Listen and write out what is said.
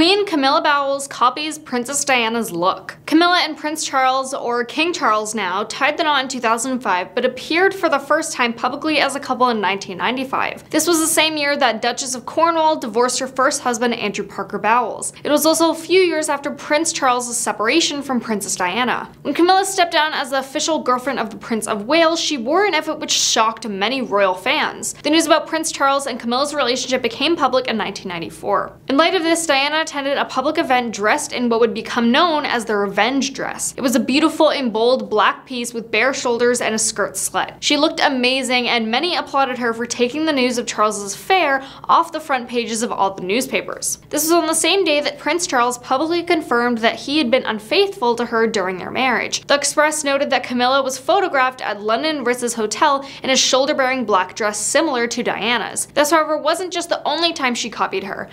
Queen Camilla Bowles copies Princess Diana's look. Camilla and Prince Charles, or King Charles now, tied the knot in 2005 but appeared for the first time publicly as a couple in 1995. This was the same year that Duchess of Cornwall divorced her first husband Andrew Parker Bowles. It was also a few years after Prince Charles' separation from Princess Diana. When Camilla stepped down as the official girlfriend of the Prince of Wales, she wore an outfit which shocked many royal fans. The news about Prince Charles and Camilla's relationship became public in 1994. In light of this, Diana attended a public event dressed in what would become known as the revenge dress. It was a beautiful and bold black piece with bare shoulders and a skirt slit. She looked amazing and many applauded her for taking the news of Charles's affair off the front pages of all the newspapers. This was on the same day that Prince Charles publicly confirmed that he had been unfaithful to her during their marriage. The Express noted that Camilla was photographed at London Ritz's hotel in a shoulder-baring black dress similar to Diana's. This however wasn't just the only time she copied her.